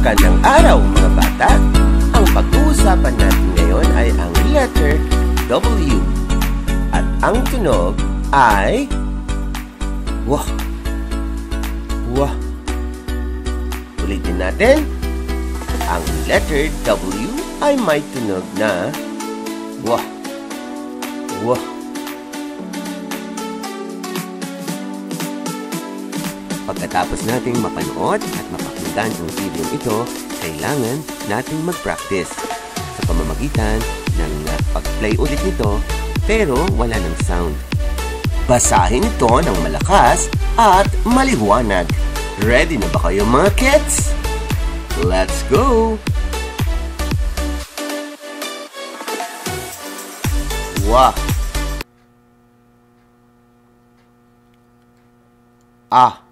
Magandang araw mga bata! Ang pag-uusapan natin ngayon ay ang letter W. At ang tunog ay... Wah! Wah! Ulitin natin. Ang letter W ay may tunog na... Wah! Wah! Pagkatapos nating mapanood at mapakinggan ang video ito, kailangan nating mag-practice sa pamamagitan ng pag-play ulit nito pero wala ng sound. Basahin ito ng malakas at maliwanag. Ready na ba kayo mga kids? Let's go! Wa Ah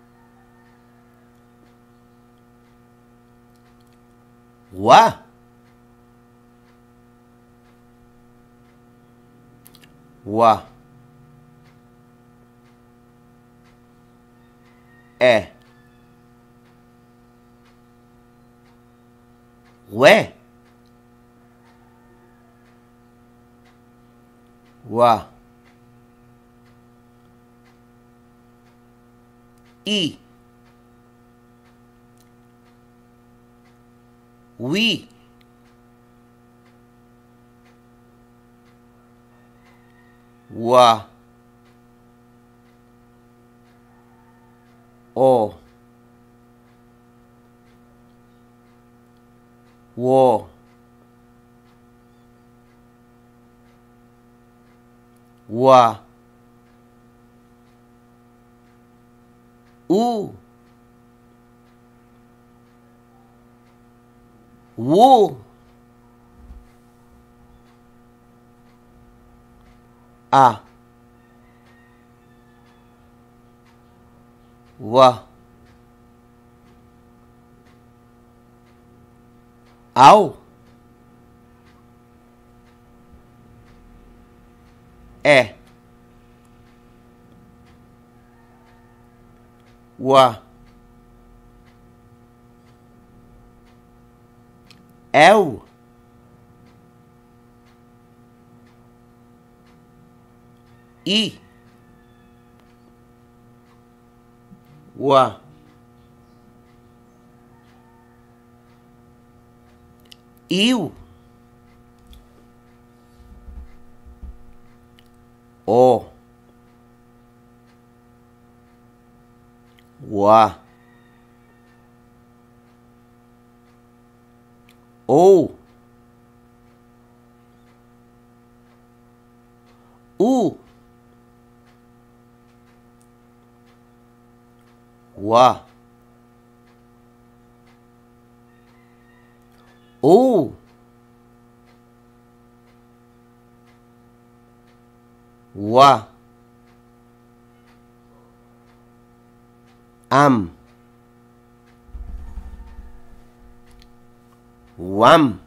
Wa Wa E We Wa I We. Wa. O. Wo. Wa. U o a. Wa. Ao é wa. Eu I. Wa Eu O. Wa O U Wa O Wa Am Wham!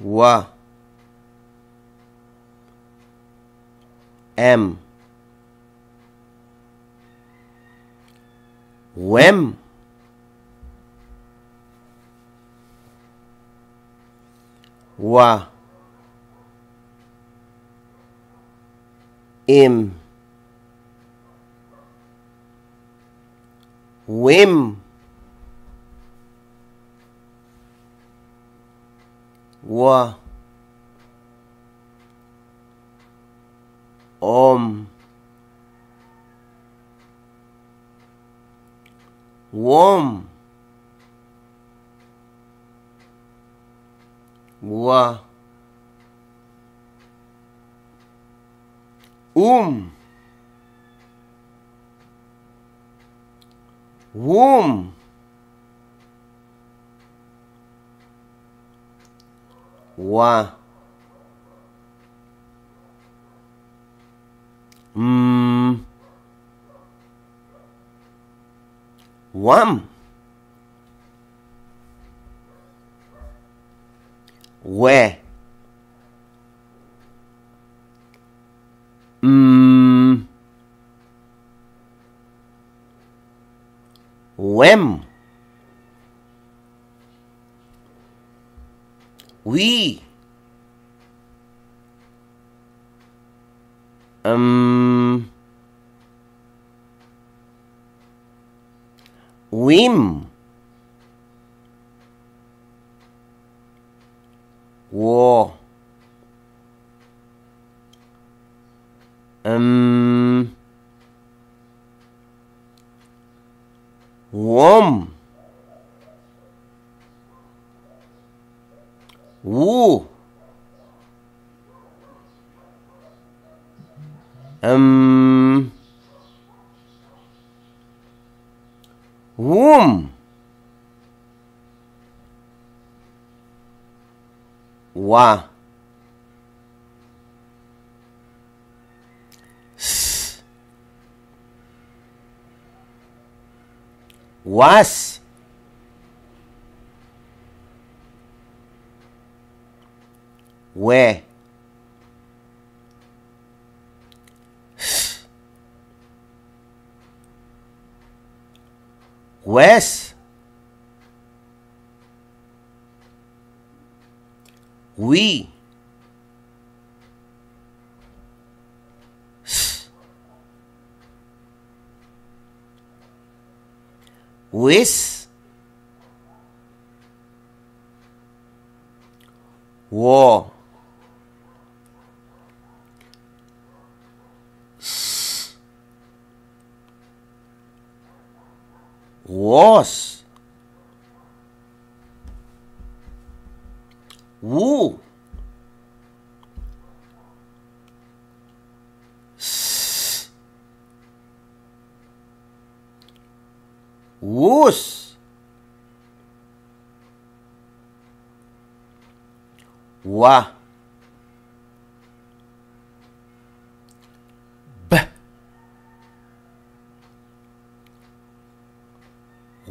Wa. M. Wham! Wa. Im. Wim Wa. Om. Wom. Wa. Um Womb. Wa. Mm. Wam. We. Mm Wem. We. Um. Whim. War. Wa. S.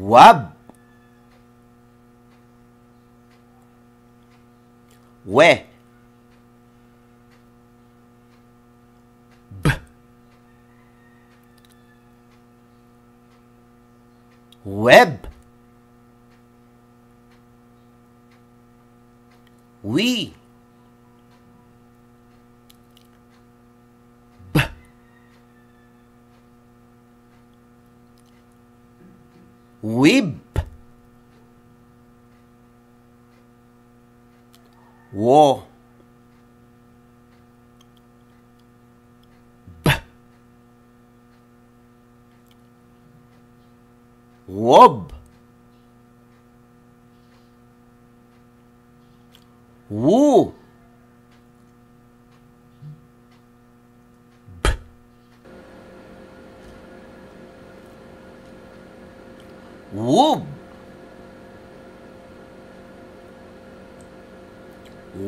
Wab. वो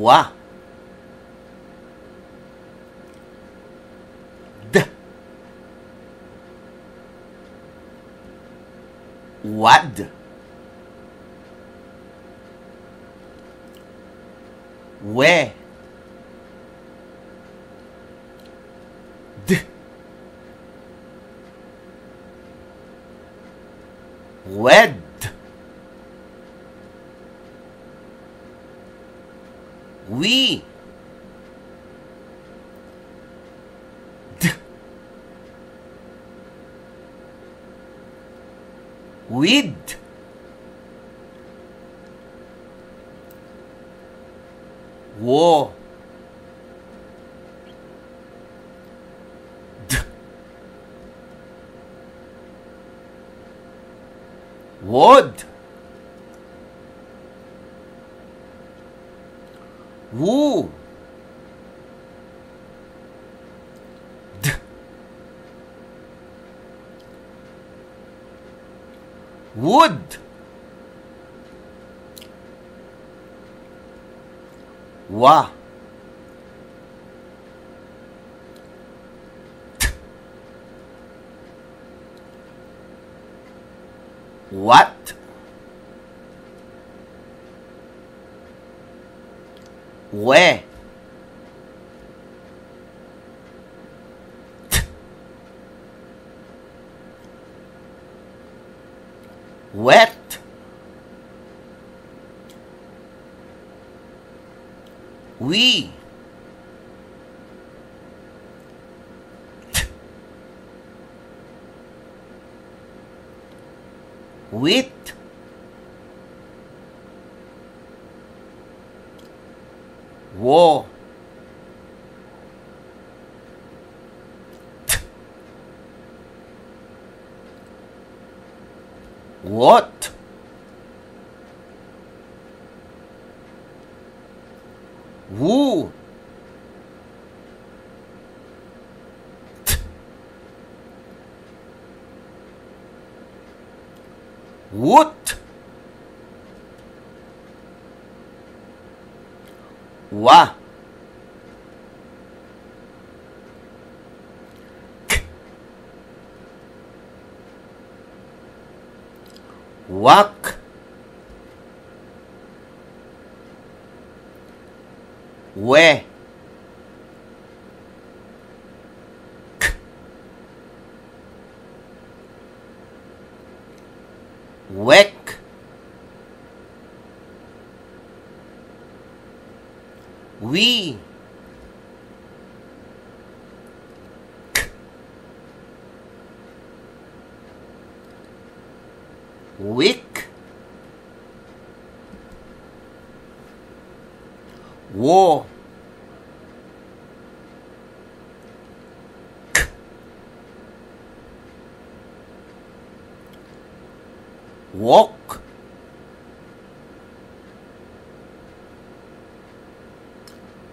वाह With. War. D. Woo. Wood. Wa. What? Where? T. wet we wit wo what who woot. Wa. K. We k wek we k wick wo k walk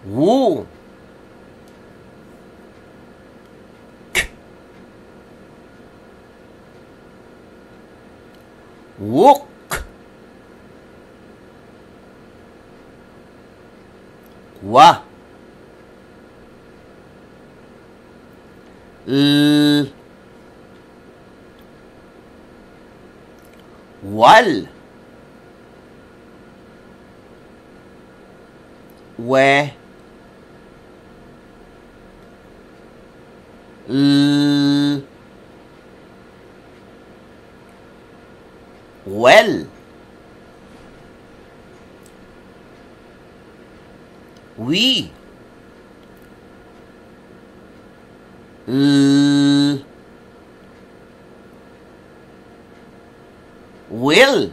woo k wook wa l wal. We. L. Well. We. L él.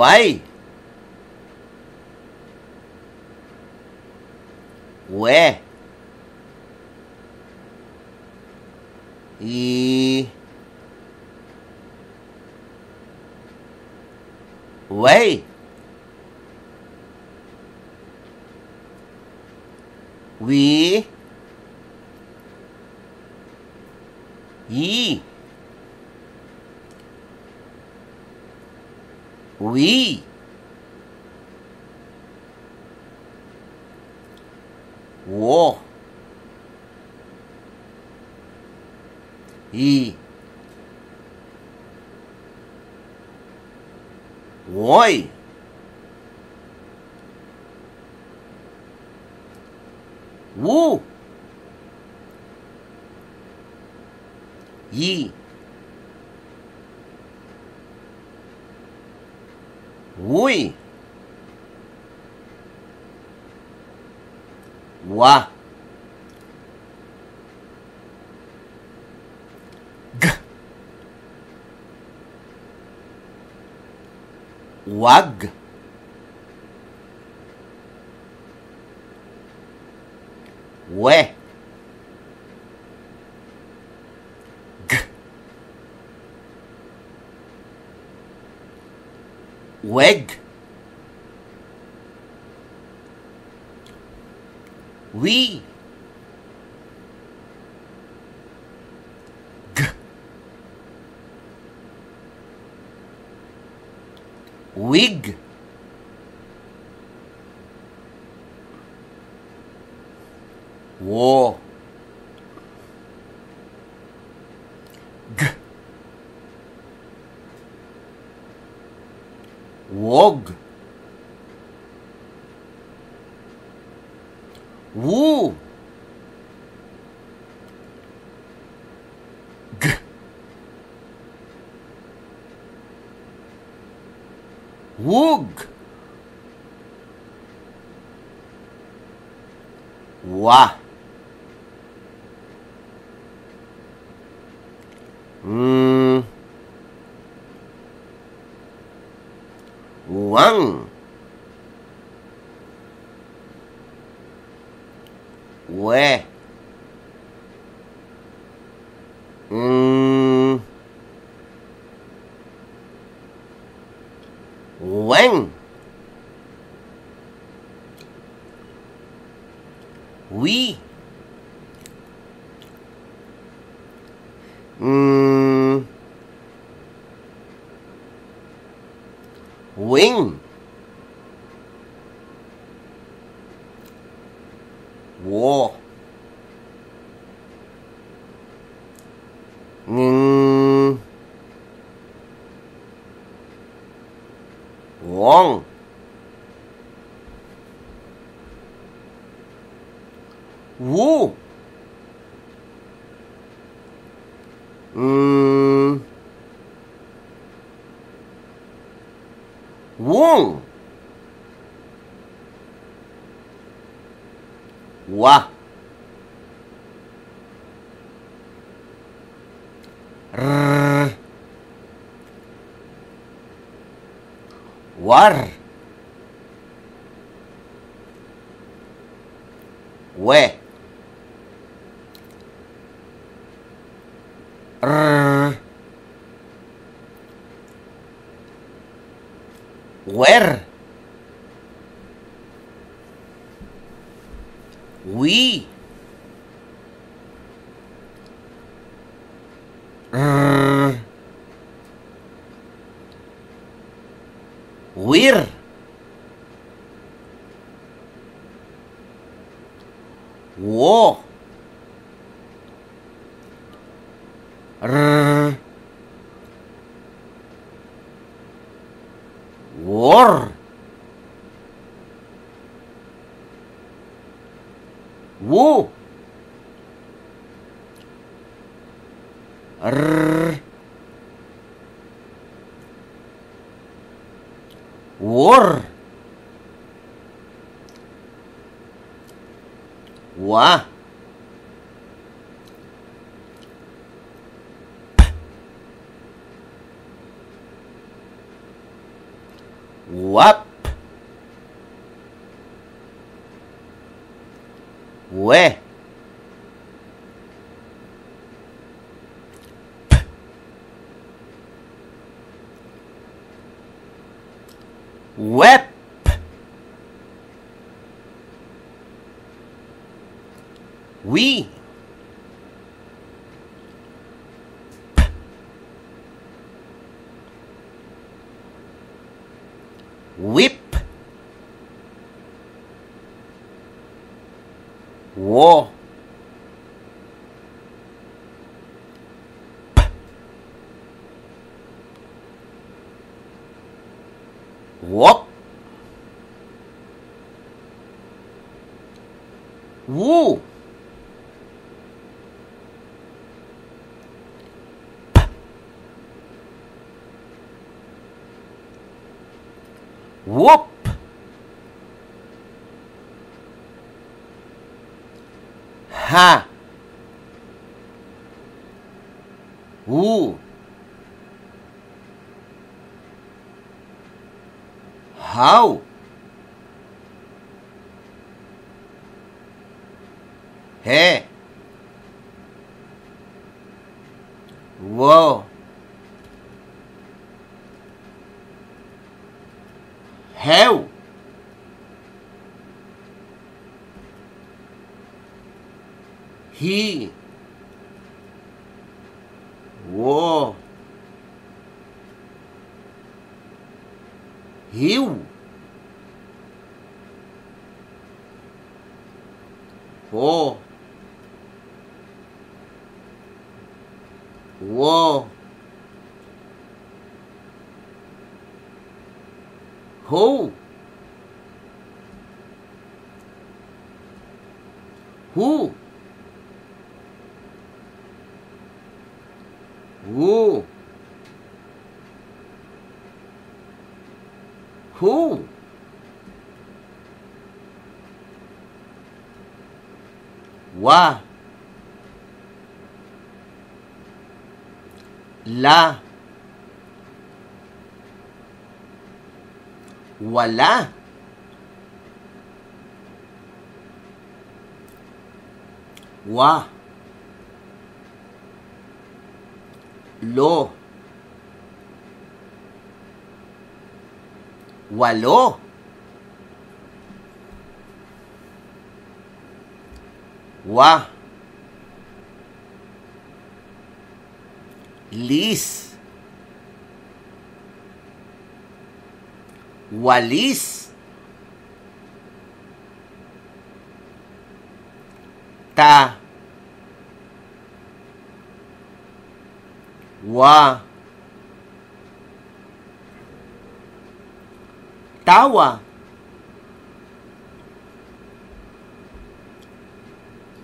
Why? Woo ye we wa. G. Wag we g Weg. We. Wig. war. We. Mm. When. We. Mm. Wing. War. Ha. Who. How. Hey. Whoa. Have he wo he wo wo who who Who? Who? Wa. La. Wala. Wa. Lo. Walo. Wa. Lis. Walis. Ta. 哇，打哇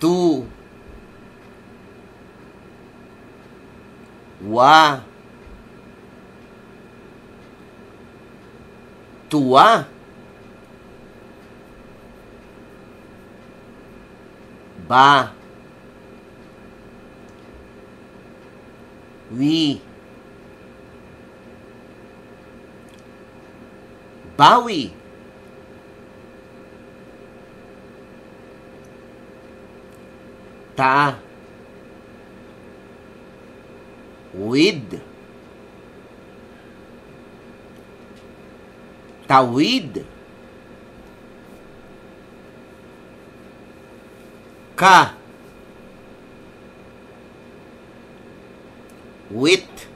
，tu. Tu tua ba. we Bowie tá. With tá with cá. Wit.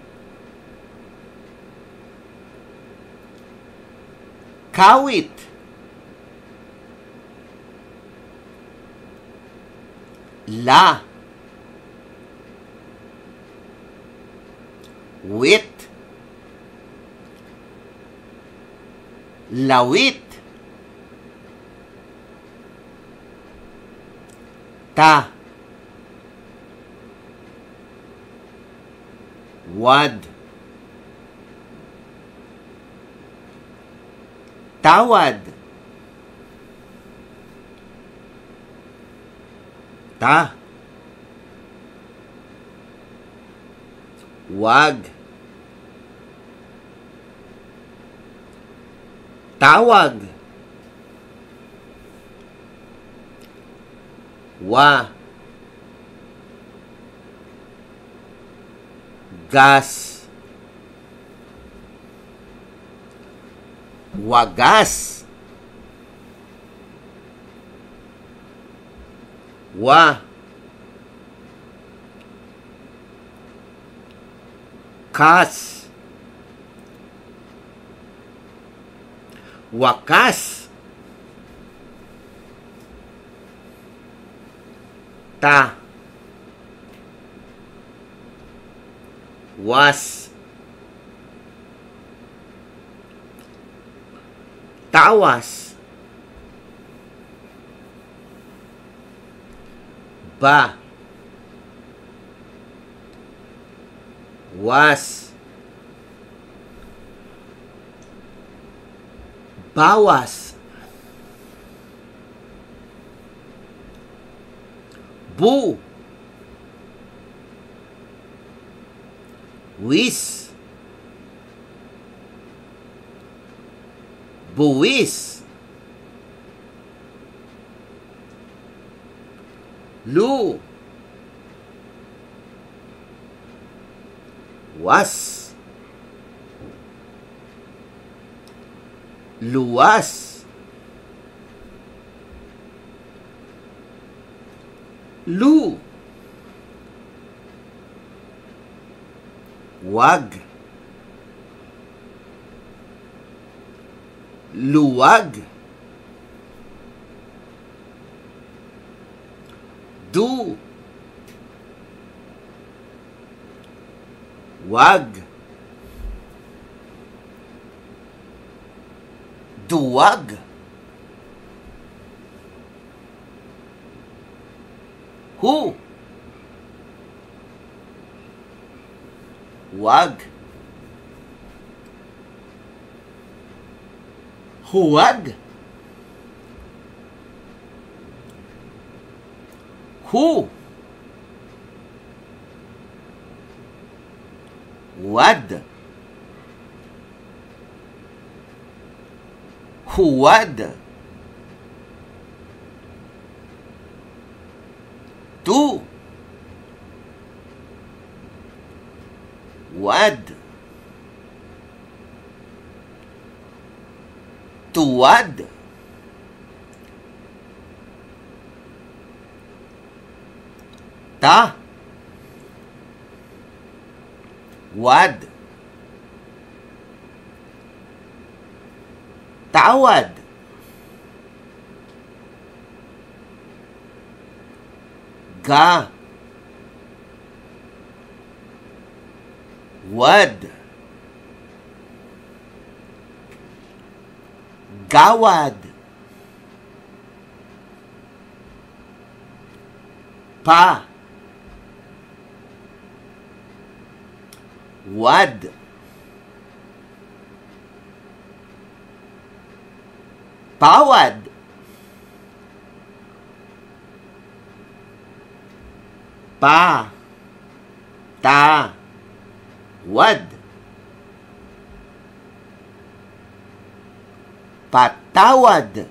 Kawit. La. Wit. Lawit. Ta. Wad. Tawad. Ta. Wag. Tawag. Wa. Gas. Wagas. Wa. Kas. Wakas. Ta. Was. Tawas. Ba. Was. Bawas. Bu. Wis. Buwis. Lu. Was. luwas lu wag luwag. Du. Wag. Duwag. Hu Huag. Huag. Hu. Wad. Huad. Tu. Wad. Tuwad. Ta. Wad. Tawad. Ga wad gawad. Pa. Wad. Pawad. Pa. Ta wad. Patawad.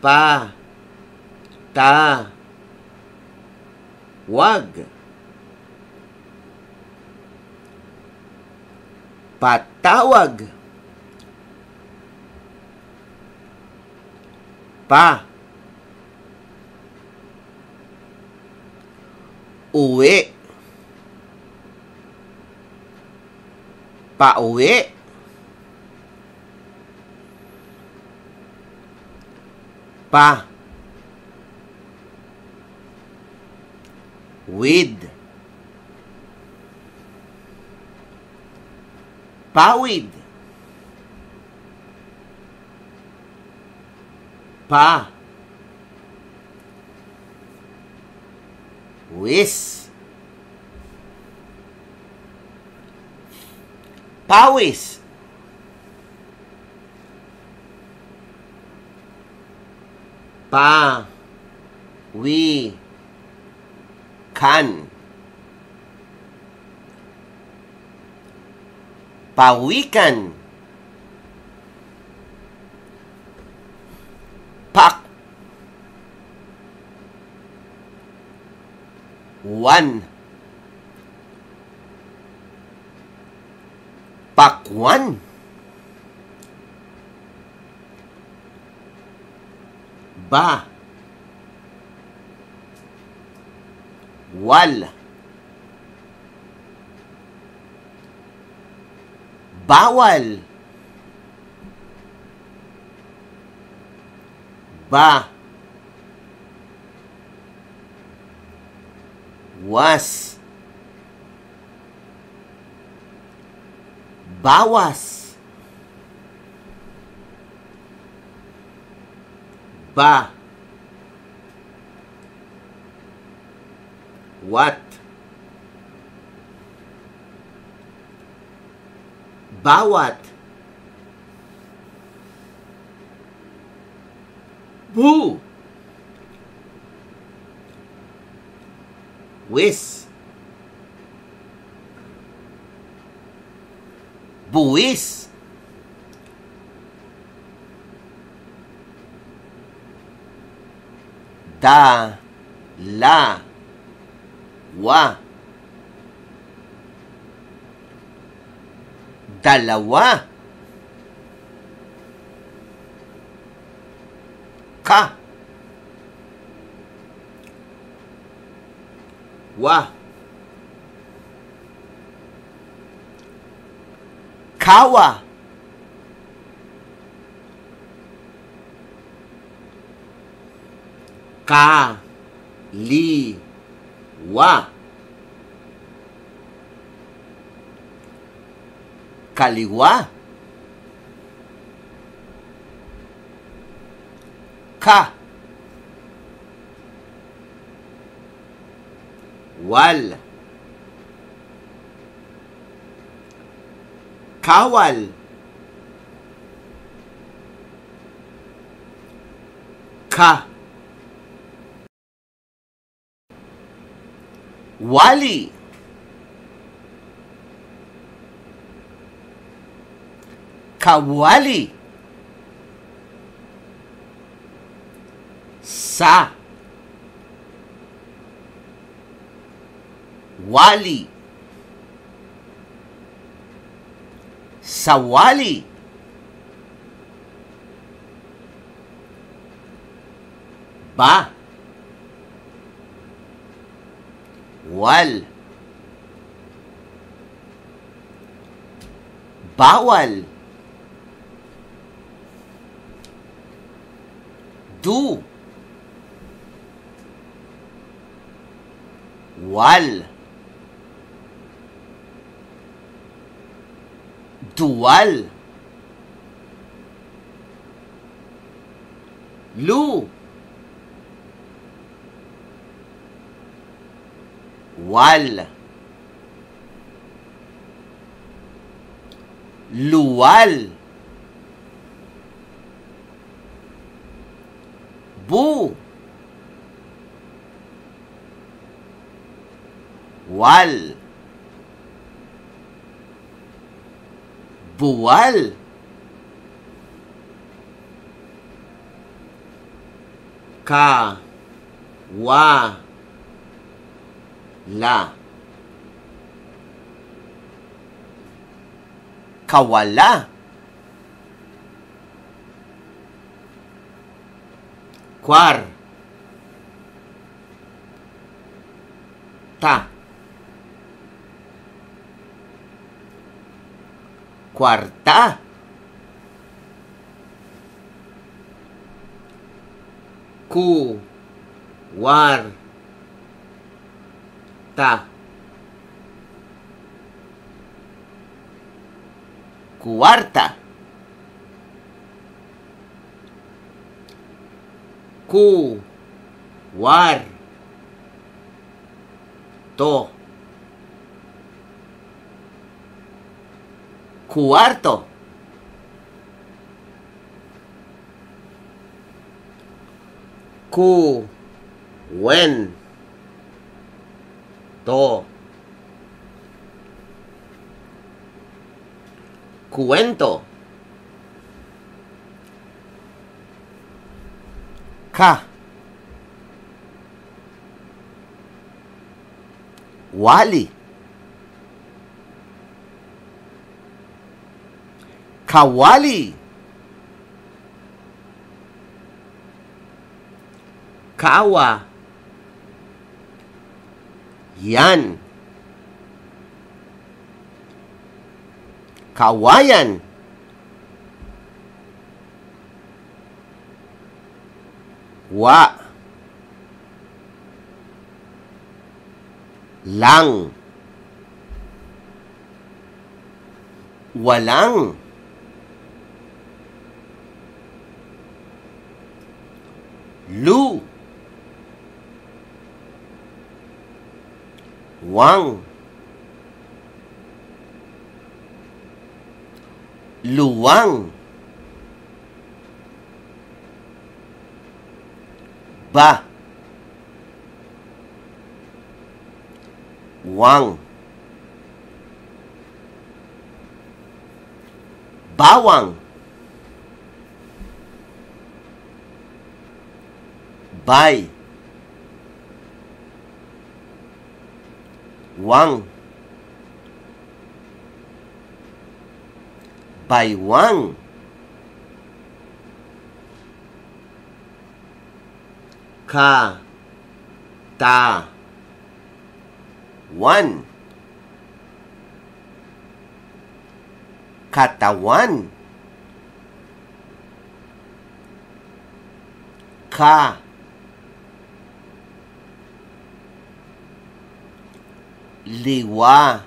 Pa ta wag patawag. Pa uwi pauwi. Pa. With. Pawid. Pa wis pawis. Pa wi kan pawikan. pak wan pakwan ba. Wal. Bawal. Ba was. Bawas. Ba. What? Bawat. Bu wis buwis da la wa Dalawa. Ka. Cauá. Cauá. Ca. Li. Wa. Wal. Kawal. Ka. Wali. Kawali. Sa. Wali. Sawali. Ba. Wal. Bawal. Du. Wal. Dual. Lu. Wal. Luwal. Bu. Wal. Buwal. Ka. Wa. La. Kawala. Kwar. Ta. cuarta. Cu. War. Ta. Cuarta. Cu. War. To. Cuarto. Ku. Wen. To. Cuento. Ka. Wali. Kawali. Kawa. Yan. Kawayan. Wa. Lang. Walang. Lu. Wang. Luwang. Ba. Wang. Bawang. ไป วัง ไปวังค่าตา วันคาตาวันค่า Liguá,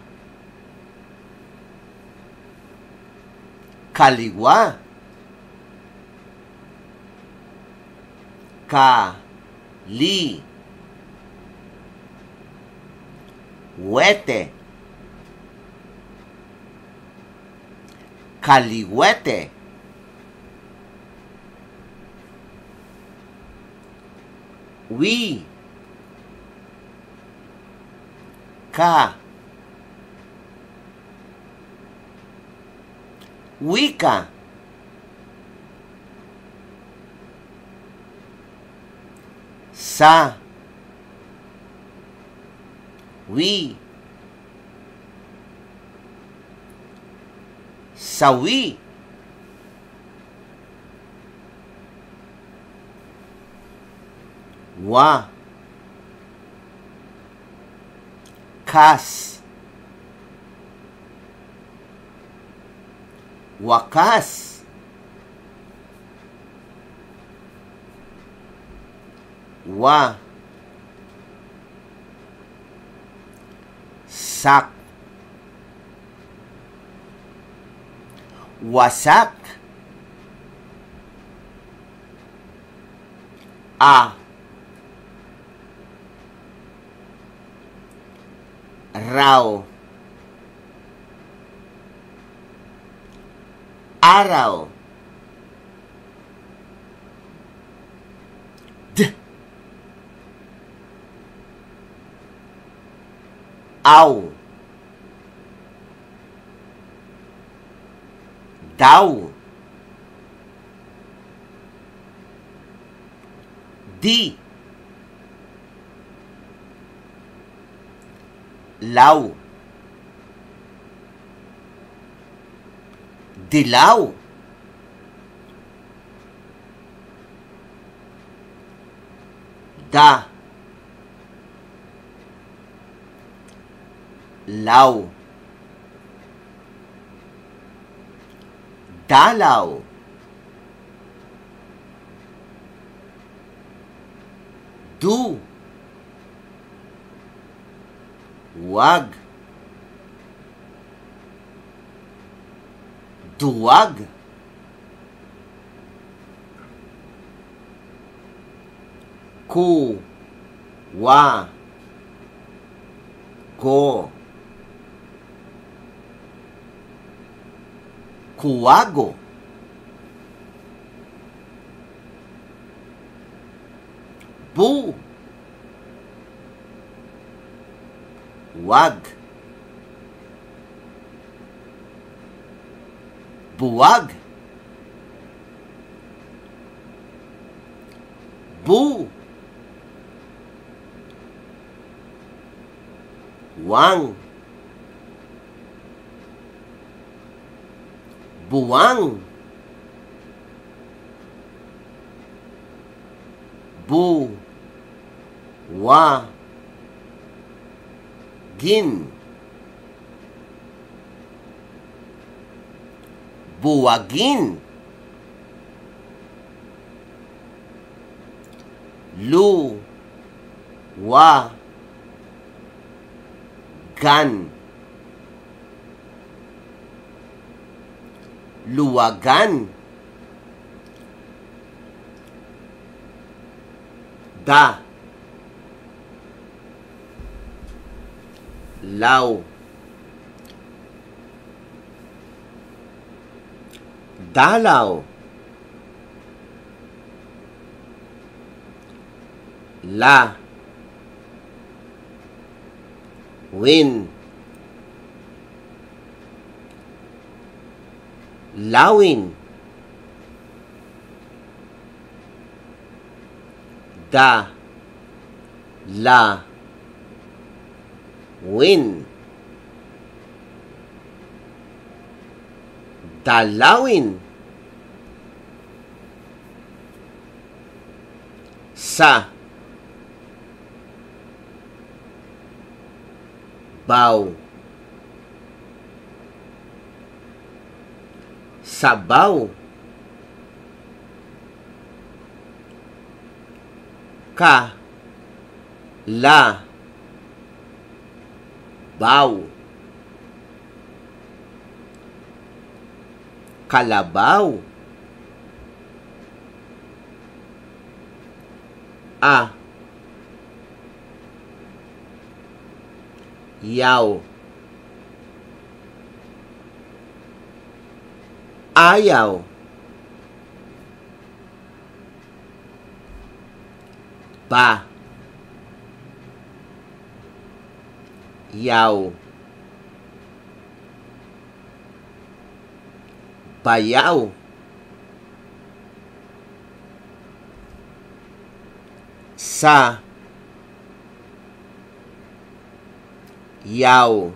Caliguá, Cali, Huete, Calihuete. Wi. Ka wika sa. Wi. Sawi wa kas wakas. Wa. Sak. Wasak. A Rao. Arao. D. Ao. Dau. Di. Law. Dilaw. Da. Law. Dalaw. Du Wag. Duag? Ku. Wa. Go. Cuago? Bu. Wag buwag. Bu. Wang. Buwang. Bu. Wa gin buwagin? Lu wa gan luwagan? Da law dalaw. La. Win. Lawin. Da. La win Dalawin. Sa. Baw. Sabaw. Ka. La. Baw. Kalabaw. A. Yaw. Ayaw. Ba. Yaw. Bayaw. Sa. Yaw.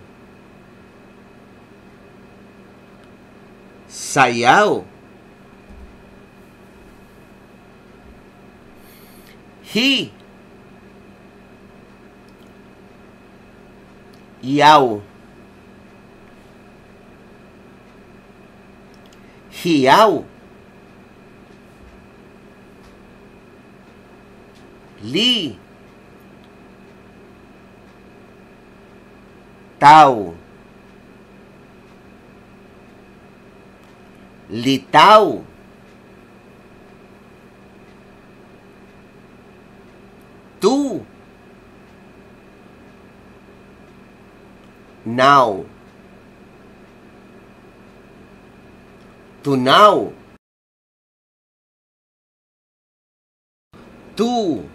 Sayaw. He. Iau. Riau. Li. Tal. Lital. now. To now. To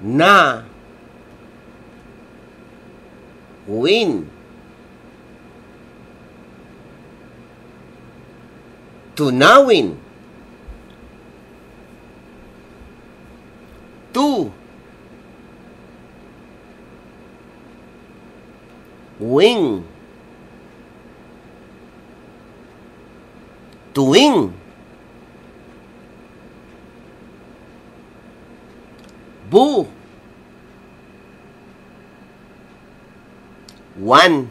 na. Win. To now win. To Wing. Tuwing. Bu. One.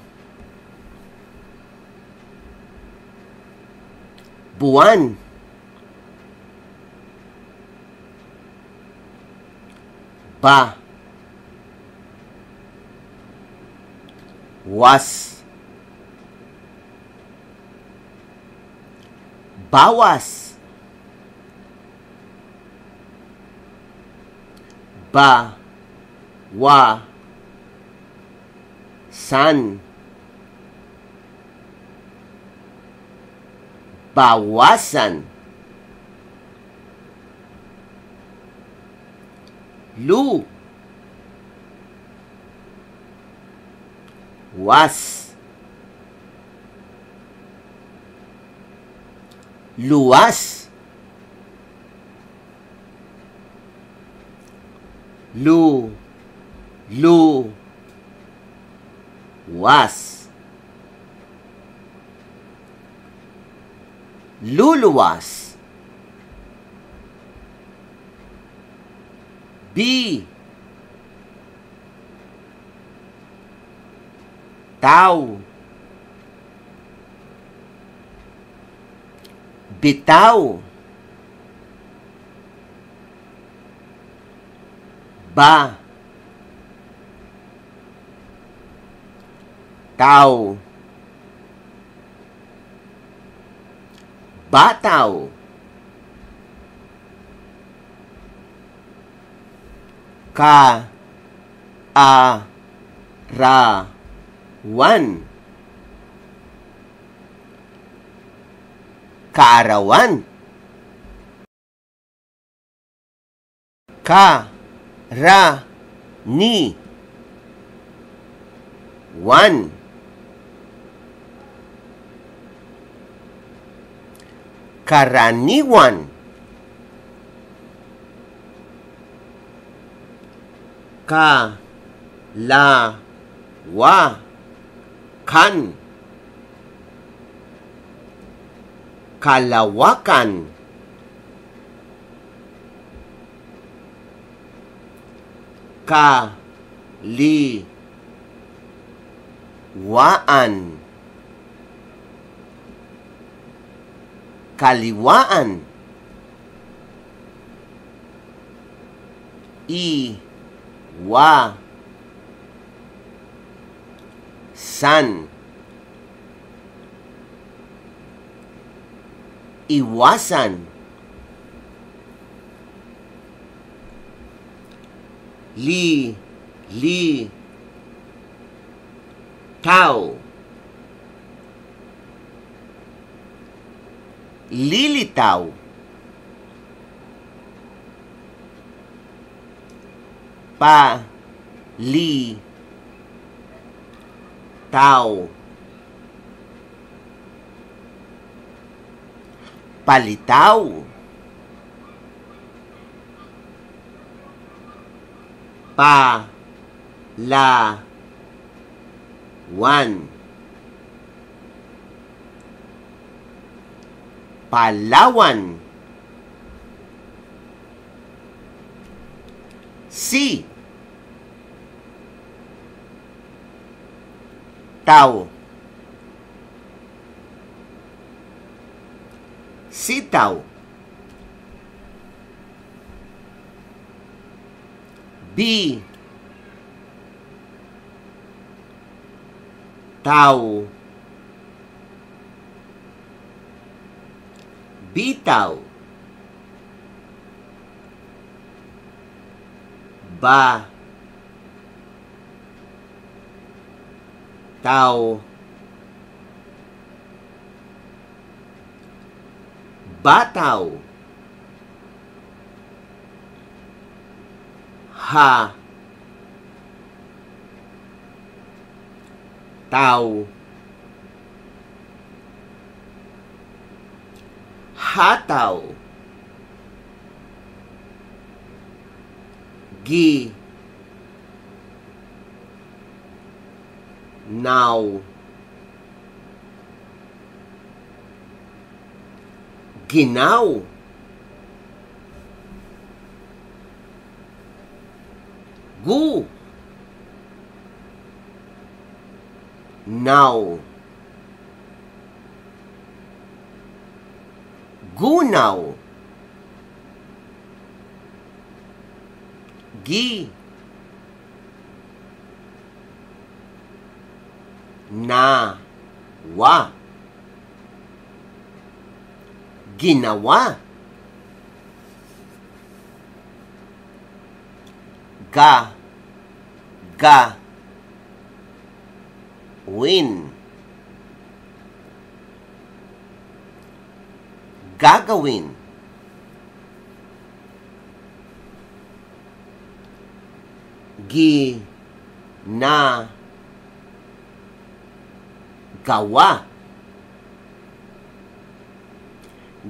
Buwan. Ba. Was. Bawas. Ba. Wa. San. Bawasan. Lu. Was. Luwas. Lu. Lu. Was. Luluwas. B. Betal. Betal. Ba. Tal. Batal. Ka. A. Ra. Wan. Kaarawan. Ka. Ra. Ni. One. Karaniwan. Ka. La. Wa. Kan. kalawakan. Kaliwaan. Kaliwaan. Iwa san. Iwasan. Li li tao. Lilitaw. Pa li tao. Palitaw. Pa la wan Palawan. Si Tao. Sitaw B Tao. Bitaw Ba Tao. Bataw. Ha. Tao. Hataw. Gi now Guinal? Gu? Now. Gunal. gi Na Wa. Ginawa. Ga. Ga. Win. Gagawin. Gi Na Gawa.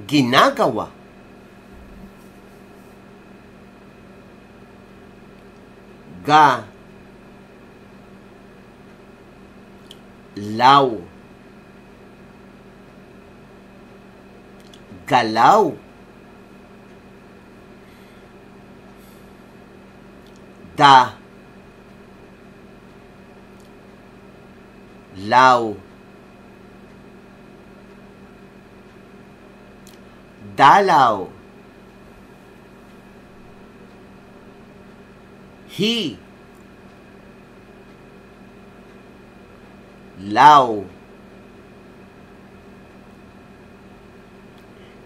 Ginagawa. Ga. Law Galaw. Da. Law Dalaw. He. Law.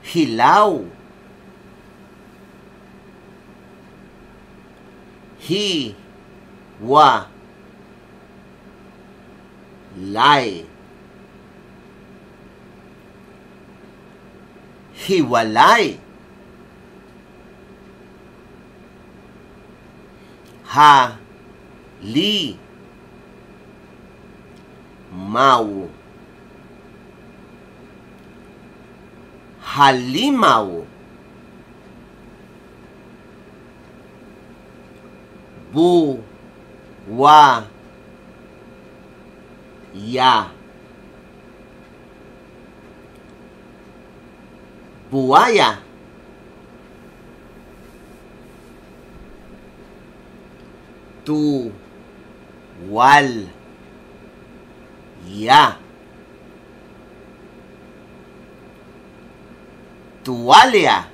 Hilaw Hi Wa. Lay Hiwalay Ha Li Mau. Halimau Bu Wa Ya buwaya tu wal ya. Tuwalya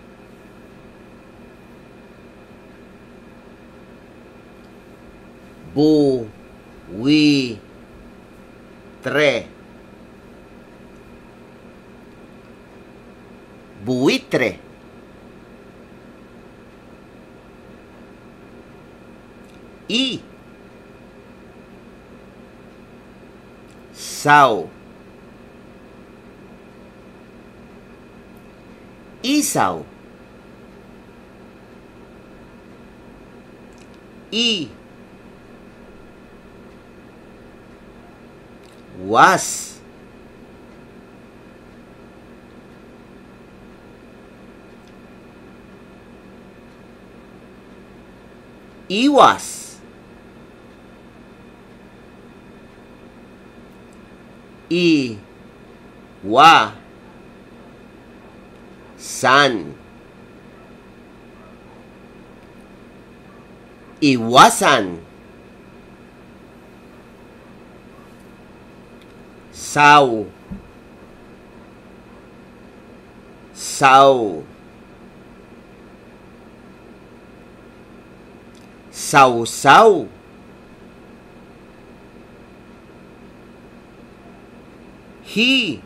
bu wi tre buitre. E sal. E sal. E was iwas. I wa san iwasan. Saw. Saw sausaw. He.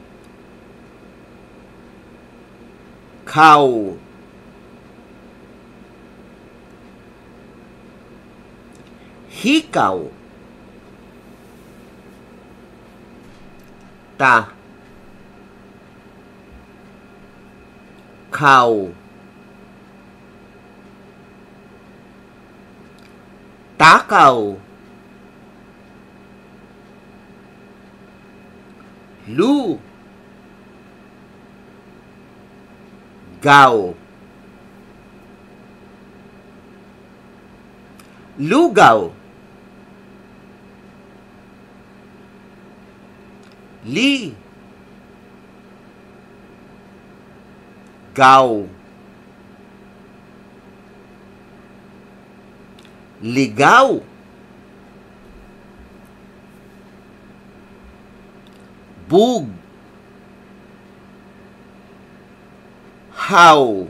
Cow. Hikaw ta. Cow takaw. Lu. Gaw lugaw li. Gaw ligaw. Bug. How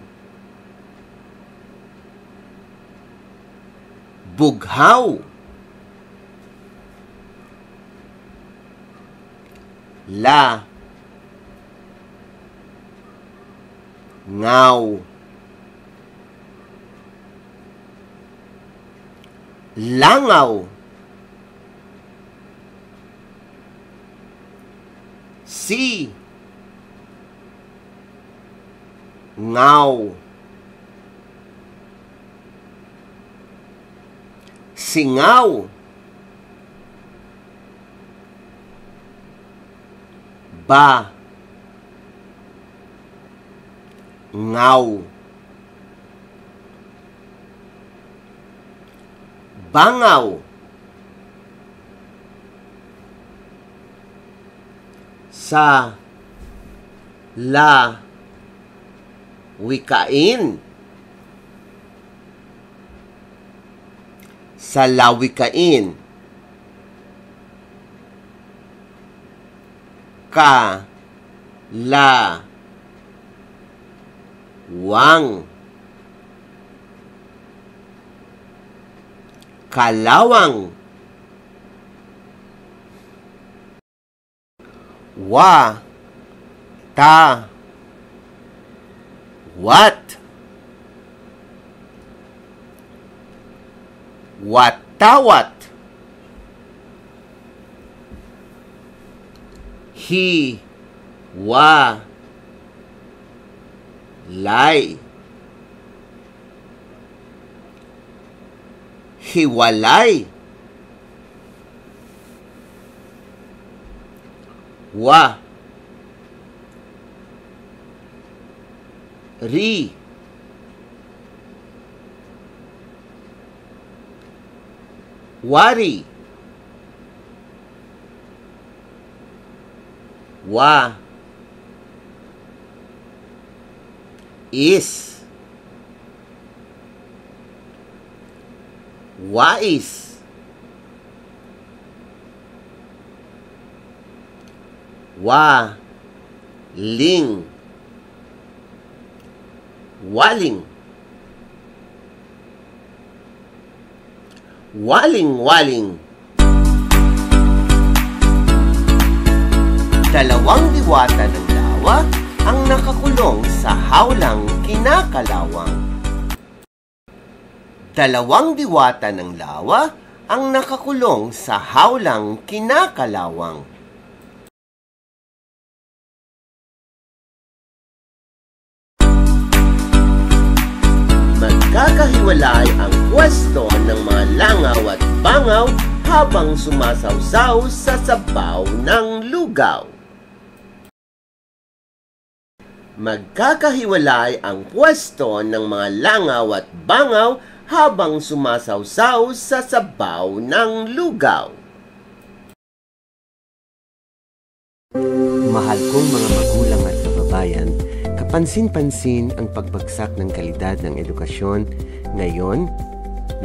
bughaw. La. Ngaw langaw si. Ngau. Singal ba. Ngau. Bangaw. Sa la wikain. Sa lawikain ka la wang kalawang. Wa ta what watawat. He wa lay hiwalay wa. Ri. Wari. Wa. Is wais. Wa ling. Waling waling-waling Dalawang diwata ng lawa ang nakakulong sa hawlang kinakalawang. Dalawang diwata ng lawa ang nakakulong sa hawlang kinakalawang. Magkakahiwalay ang pwesto ng mga langaw at bangaw habang sumasawsaw sa sabaw ng lugaw. Magkakahiwalay ang pwesto ng mga langaw at bangaw habang sumasawsaw sa sabaw ng lugaw. Mahal kong mga magulang at kababayan, kapansin-pansin ang pagbagsak ng kalidad ng edukasyon ngayon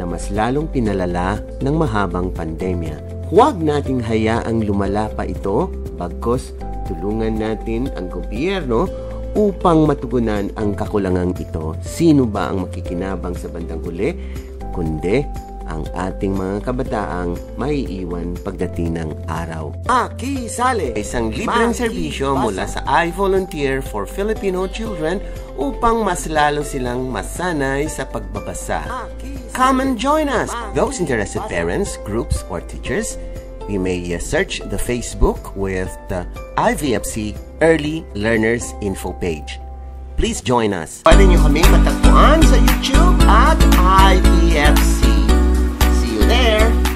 na mas lalong pinalala ng mahabang pandemya. Huwag nating hayaang lumala pa ito, bagkos tulungan natin ang gobyerno upang matugunan ang kakulangang ito. Sino ba ang makikinabang sa bandang huli? Kundi ang ating mga kabataang maiiwan pagdating ng araw. Aki Sale! Isang libreng serbisyo mula sa I Volunteer for Filipino Children upang mas lalo silang masanay sa pagbabasa. Come and join us! Those interested parents, groups, or teachers, You may uh, search the Facebook with the IVFC Early Learners Info page. Please join us. Pwede nyo kami matagpuan sa YouTube at IVFC. See you there!